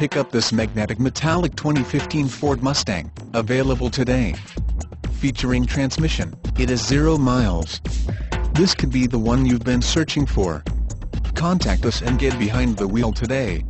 Pick up this magnetic metallic 2015 Ford Mustang, available today. Featuring transmission, it is 0 miles. This could be the one you've been searching for. Contact us and get behind the wheel today.